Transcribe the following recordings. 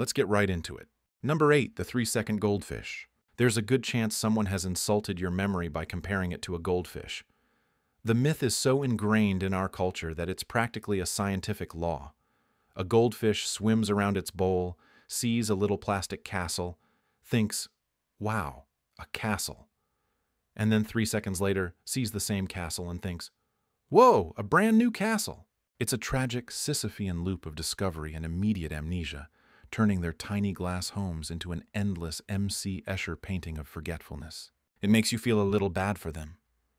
Let's get right into it. Number 8. The 3-second goldfish. There's a good chance someone has insulted your memory by comparing it to a goldfish. The myth is so ingrained in our culture that it's practically a scientific law. A goldfish swims around its bowl, sees a little plastic castle, thinks, wow, a castle. And then three seconds later, sees the same castle and thinks, whoa, a brand new castle. It's a tragic Sisyphean loop of discovery and immediate amnesia, turning their tiny glass homes into an endless M.C. Escher painting of forgetfulness. It makes you feel a little bad for them,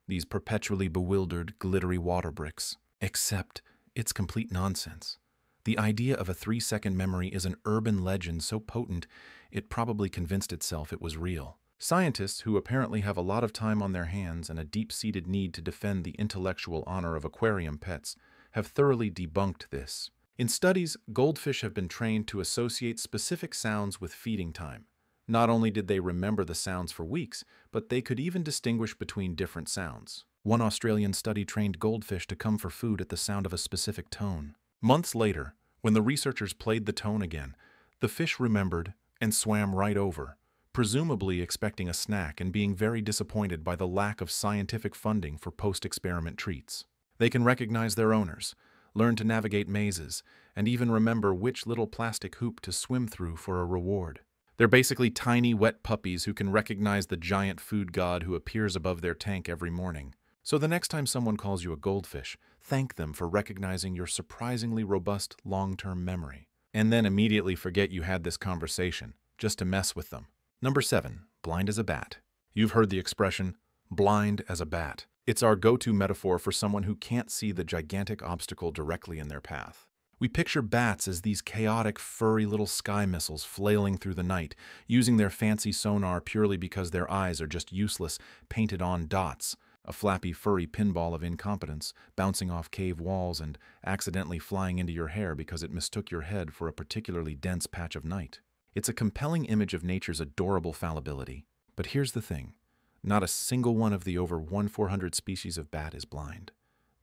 these perpetually bewildered, glittery water bricks. Except it's complete nonsense. The idea of a three-second memory is an urban legend so potent it probably convinced itself it was real. Scientists, who apparently have a lot of time on their hands and a deep-seated need to defend the intellectual honor of aquarium pets, have thoroughly debunked this. In studies, goldfish have been trained to associate specific sounds with feeding time. Not only did they remember the sounds for weeks, but they could even distinguish between different sounds. One Australian study trained goldfish to come for food at the sound of a specific tone. Months later, when the researchers played the tone again, the fish remembered and swam right over, presumably expecting a snack and being very disappointed by the lack of scientific funding for post-experiment treats. They can recognize their owners, learn to navigate mazes, and even remember which little plastic hoop to swim through for a reward. They're basically tiny, wet puppies who can recognize the giant food god who appears above their tank every morning. So the next time someone calls you a goldfish, thank them for recognizing your surprisingly robust long-term memory. And then immediately forget you had this conversation, just to mess with them. Number 7. Blind as a bat. You've heard the expression, blind as a bat. It's our go-to metaphor for someone who can't see the gigantic obstacle directly in their path. We picture bats as these chaotic, furry little sky missiles flailing through the night, using their fancy sonar purely because their eyes are just useless, painted-on dots, a flappy, furry pinball of incompetence, bouncing off cave walls and accidentally flying into your hair because it mistook your head for a particularly dense patch of night. It's a compelling image of nature's adorable fallibility. But here's the thing. Not a single one of the over 1,400 species of bat is blind.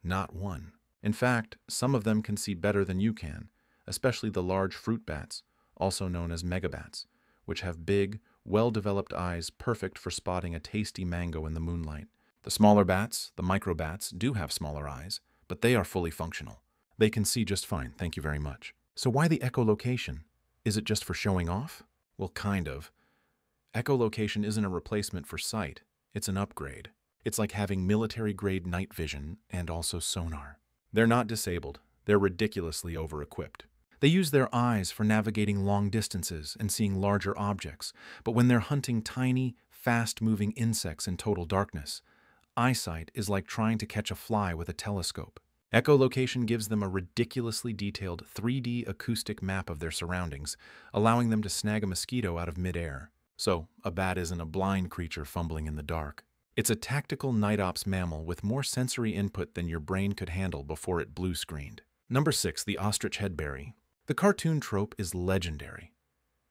Not one. In fact, some of them can see better than you can, especially the large fruit bats, also known as megabats, which have big, well-developed eyes perfect for spotting a tasty mango in the moonlight. The smaller bats, the microbats, do have smaller eyes, but they are fully functional. They can see just fine, thank you very much. So why the echolocation? Is it just for showing off? Well, kind of. Echolocation isn't a replacement for sight, it's an upgrade. It's like having military-grade night vision and also sonar. They're not disabled. They're ridiculously over-equipped. They use their eyes for navigating long distances and seeing larger objects, but when they're hunting tiny, fast-moving insects in total darkness, eyesight is like trying to catch a fly with a telescope. Echolocation gives them a ridiculously detailed 3D acoustic map of their surroundings, allowing them to snag a mosquito out of midair. So, a bat isn't a blind creature fumbling in the dark. It's a tactical night ops mammal with more sensory input than your brain could handle before it blue screened. Number 6. The Ostrich Head-Bury. The cartoon trope is legendary.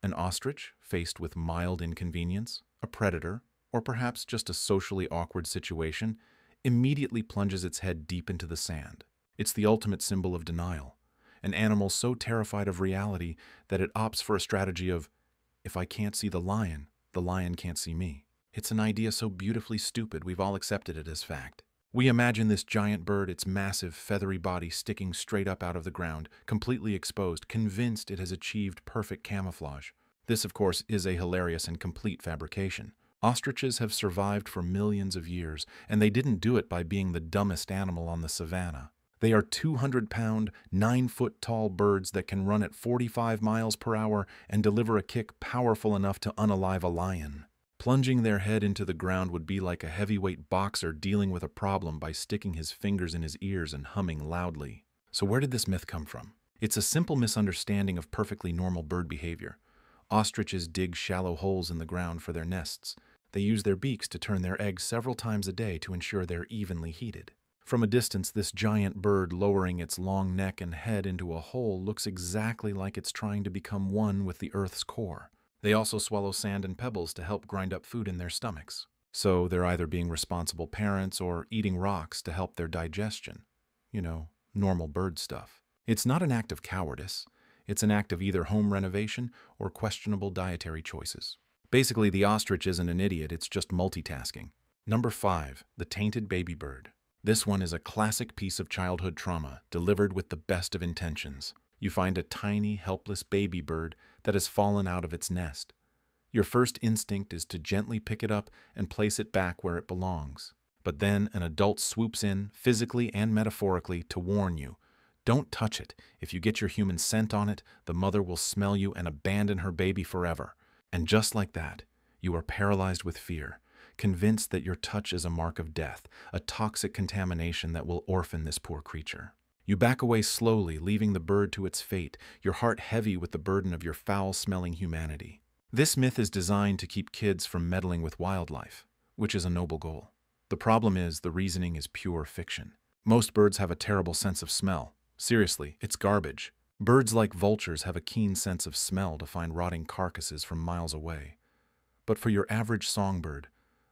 An ostrich, faced with mild inconvenience, a predator, or perhaps just a socially awkward situation, immediately plunges its head deep into the sand. It's the ultimate symbol of denial, an animal so terrified of reality that it opts for a strategy of, if I can't see the lion, the lion can't see me. It's an idea so beautifully stupid we've all accepted it as fact. We imagine this giant bird, its massive, feathery body sticking straight up out of the ground, completely exposed, convinced it has achieved perfect camouflage. This, of course, is a hilarious and complete fabrication. Ostriches have survived for millions of years, and they didn't do it by being the dumbest animal on the savannah. They are 200 pound, 9 foot tall birds that can run at 45 miles per hour and deliver a kick powerful enough to unalive a lion. Plunging their head into the ground would be like a heavyweight boxer dealing with a problem by sticking his fingers in his ears and humming loudly. So where did this myth come from? It's a simple misunderstanding of perfectly normal bird behavior. Ostriches dig shallow holes in the ground for their nests. They use their beaks to turn their eggs several times a day to ensure they're evenly heated. From a distance, this giant bird lowering its long neck and head into a hole looks exactly like it's trying to become one with the Earth's core. They also swallow sand and pebbles to help grind up food in their stomachs. So they're either being responsible parents or eating rocks to help their digestion. You know, normal bird stuff. It's not an act of cowardice. It's an act of either home renovation or questionable dietary choices. Basically, the ostrich isn't an idiot, it's just multitasking. Number 5. The Tainted Baby Bird. This one is a classic piece of childhood trauma, delivered with the best of intentions. You find a tiny, helpless baby bird that has fallen out of its nest. Your first instinct is to gently pick it up and place it back where it belongs. But then an adult swoops in, physically and metaphorically, to warn you. Don't touch it. If you get your human scent on it, the mother will smell you and abandon her baby forever. And just like that, you are paralyzed with fear, convinced that your touch is a mark of death, a toxic contamination that will orphan this poor creature. You back away slowly, leaving the bird to its fate, your heart heavy with the burden of your foul-smelling humanity. This myth is designed to keep kids from meddling with wildlife, which is a noble goal. The problem is the reasoning is pure fiction. Most birds have a terrible sense of smell. Seriously, it's garbage. Birds like vultures have a keen sense of smell to find rotting carcasses from miles away. But for your average songbird,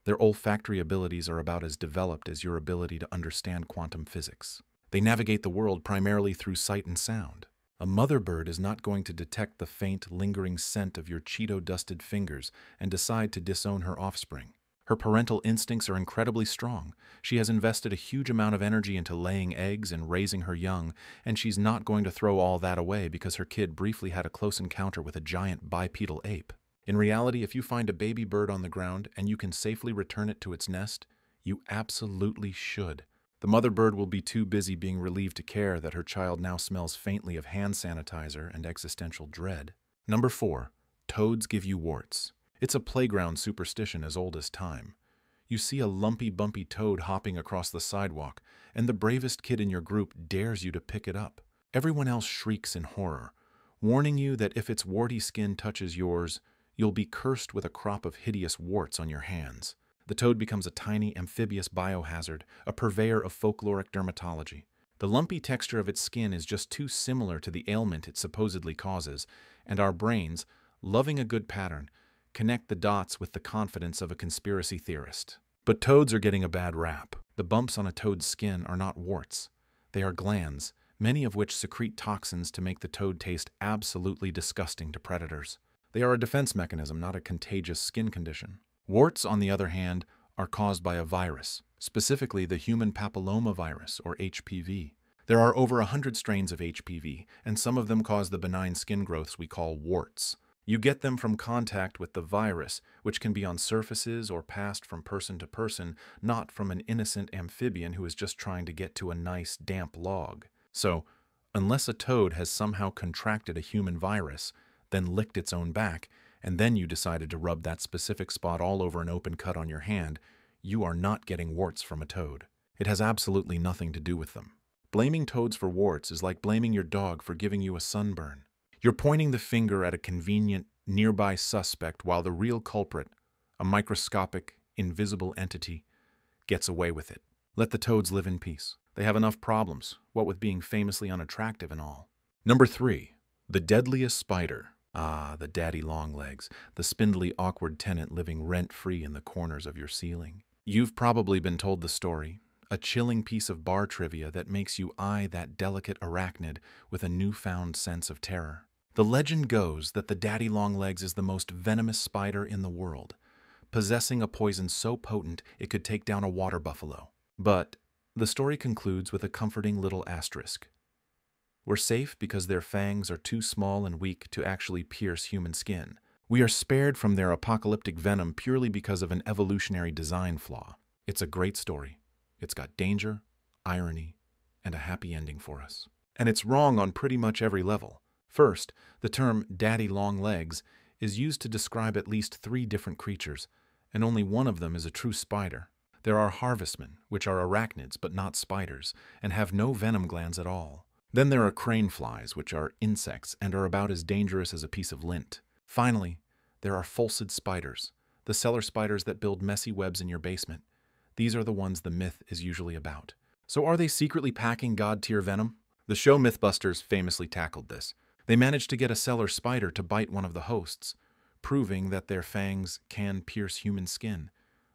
their olfactory abilities are about as developed as your ability to understand quantum physics. They navigate the world primarily through sight and sound. A mother bird is not going to detect the faint, lingering scent of your Cheeto-dusted fingers and decide to disown her offspring. Her parental instincts are incredibly strong. She has invested a huge amount of energy into laying eggs and raising her young, and she's not going to throw all that away because her kid briefly had a close encounter with a giant bipedal ape. In reality, if you find a baby bird on the ground and you can safely return it to its nest, you absolutely should. The mother bird will be too busy being relieved to care that her child now smells faintly of hand sanitizer and existential dread. Number 4. Toads give you warts. It's a playground superstition as old as time. You see a lumpy, bumpy toad hopping across the sidewalk, and the bravest kid in your group dares you to pick it up. Everyone else shrieks in horror, warning you that if its warty skin touches yours, you'll be cursed with a crop of hideous warts on your hands. The toad becomes a tiny amphibious biohazard, a purveyor of folkloric dermatology. The lumpy texture of its skin is just too similar to the ailment it supposedly causes, and our brains, loving a good pattern, connect the dots with the confidence of a conspiracy theorist. But toads are getting a bad rap. The bumps on a toad's skin are not warts. They are glands, many of which secrete toxins to make the toad taste absolutely disgusting to predators. They are a defense mechanism, not a contagious skin condition. Warts, on the other hand, are caused by a virus, specifically the human papillomavirus, or HPV. There are over a hundred strains of HPV, and some of them cause the benign skin growths we call warts. You get them from contact with the virus, which can be on surfaces or passed from person to person, not from an innocent amphibian who is just trying to get to a nice, damp log. So, unless a toad has somehow contracted a human virus, then licked its own back, and then you decided to rub that specific spot all over an open cut on your hand, you are not getting warts from a toad. It has absolutely nothing to do with them. Blaming toads for warts is like blaming your dog for giving you a sunburn. You're pointing the finger at a convenient, nearby suspect while the real culprit, a microscopic, invisible entity, gets away with it. Let the toads live in peace. They have enough problems, what with being famously unattractive and all. Number three, the deadliest spider. Ah, the daddy longlegs, the spindly, awkward tenant living rent-free in the corners of your ceiling. You've probably been told the story, a chilling piece of bar trivia that makes you eye that delicate arachnid with a newfound sense of terror. The legend goes that the daddy longlegs is the most venomous spider in the world, possessing a poison so potent it could take down a water buffalo. But the story concludes with a comforting little asterisk. We're safe because their fangs are too small and weak to actually pierce human skin. We are spared from their apocalyptic venom purely because of an evolutionary design flaw. It's a great story. It's got danger, irony, and a happy ending for us. And it's wrong on pretty much every level. First, the term daddy long legs is used to describe at least three different creatures, and only one of them is a true spider. There are harvestmen, which are arachnids but not spiders, and have no venom glands at all. Then there are crane flies, which are insects and are about as dangerous as a piece of lint. Finally, there are pholcid spiders, the cellar spiders that build messy webs in your basement. These are the ones the myth is usually about. So are they secretly packing god-tier venom? The show Mythbusters famously tackled this. They managed to get a cellar spider to bite one of the hosts, proving that their fangs can pierce human skin,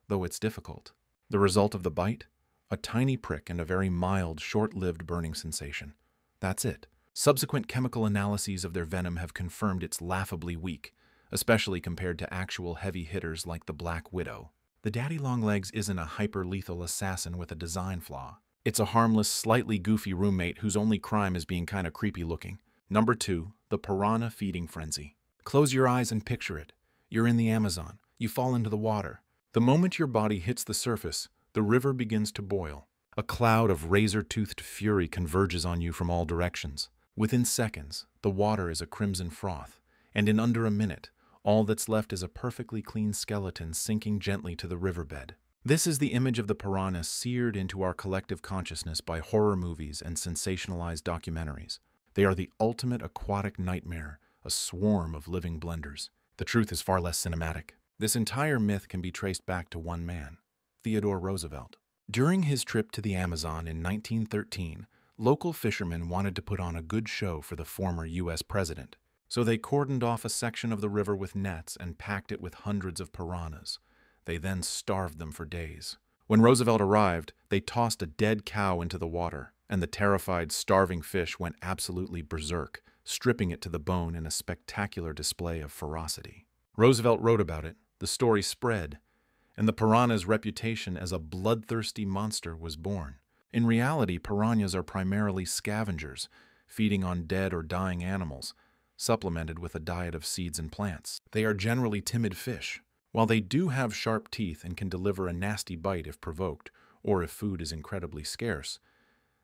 though it's difficult. The result of the bite? A tiny prick and a very mild, short-lived burning sensation. That's it. Subsequent chemical analyses of their venom have confirmed it's laughably weak, especially compared to actual heavy hitters like the Black Widow. The daddy longlegs isn't a hyper-lethal assassin with a design flaw. It's a harmless, slightly goofy roommate whose only crime is being kinda creepy looking. Number two, the piranha feeding frenzy. Close your eyes and picture it. You're in the Amazon. You fall into the water. The moment your body hits the surface, the river begins to boil. A cloud of razor-toothed fury converges on you from all directions. Within seconds, the water is a crimson froth, and in under a minute, all that's left is a perfectly clean skeleton sinking gently to the riverbed. This is the image of the piranha seared into our collective consciousness by horror movies and sensationalized documentaries. They are the ultimate aquatic nightmare, a swarm of living blenders. The truth is far less cinematic. This entire myth can be traced back to one man, Theodore Roosevelt. During his trip to the Amazon in 1913, local fishermen wanted to put on a good show for the former U.S. president. So they cordoned off a section of the river with nets and packed it with hundreds of piranhas. They then starved them for days. When Roosevelt arrived, they tossed a dead cow into the water, and the terrified, starving fish went absolutely berserk, stripping it to the bone in a spectacular display of ferocity. Roosevelt wrote about it, the story spread, and the piranha's reputation as a bloodthirsty monster was born. In reality, piranhas are primarily scavengers, feeding on dead or dying animals, supplemented with a diet of seeds and plants. They are generally timid fish. While they do have sharp teeth and can deliver a nasty bite if provoked, or if food is incredibly scarce,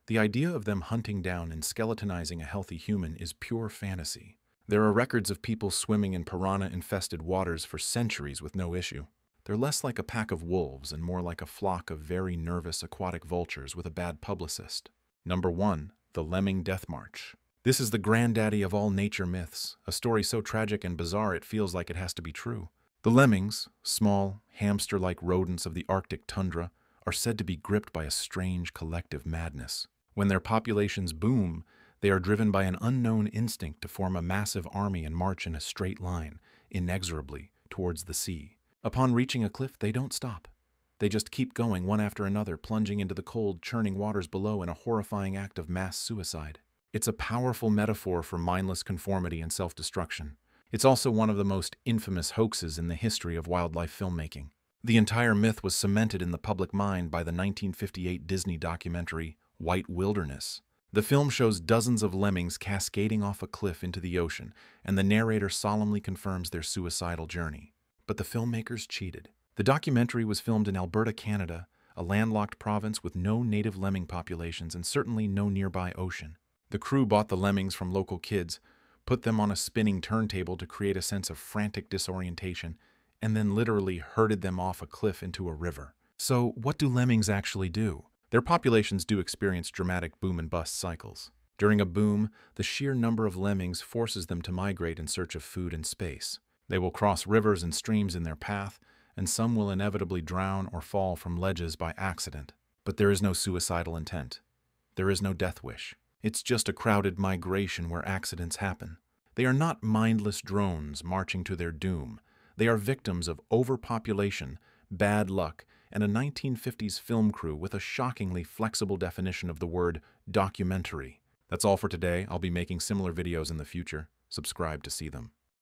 the idea of them hunting down and skeletonizing a healthy human is pure fantasy. There are records of people swimming in piranha-infested waters for centuries with no issue. They're less like a pack of wolves and more like a flock of very nervous aquatic vultures with a bad publicist. Number 1. The Lemming Death March this is the granddaddy of all nature myths, a story so tragic and bizarre it feels like it has to be true. The lemmings, small, hamster-like rodents of the Arctic tundra, are said to be gripped by a strange collective madness. When their populations boom, they are driven by an unknown instinct to form a massive army and march in a straight line, inexorably, towards the sea. Upon reaching a cliff, they don't stop. They just keep going one after another, plunging into the cold, churning waters below in a horrifying act of mass suicide. It's a powerful metaphor for mindless conformity and self-destruction. It's also one of the most infamous hoaxes in the history of wildlife filmmaking. The entire myth was cemented in the public mind by the 1958 Disney documentary White Wilderness. The film shows dozens of lemmings cascading off a cliff into the ocean, and the narrator solemnly confirms their suicidal journey. But the filmmakers cheated. The documentary was filmed in Alberta, Canada, a landlocked province with no native lemming populations and certainly no nearby ocean. The crew bought the lemmings from local kids, put them on a spinning turntable to create a sense of frantic disorientation, and then literally herded them off a cliff into a river. So, what do lemmings actually do? Their populations do experience dramatic boom and bust cycles. During a boom, the sheer number of lemmings forces them to migrate in search of food and space. They will cross rivers and streams in their path, and some will inevitably drown or fall from ledges by accident. But there is no suicidal intent. There is no death wish. It's just a crowded migration where accidents happen. They are not mindless drones marching to their doom. They are victims of overpopulation, bad luck, and a 1950s film crew with a shockingly flexible definition of the word documentary. That's all for today. I'll be making similar videos in the future. Subscribe to see them.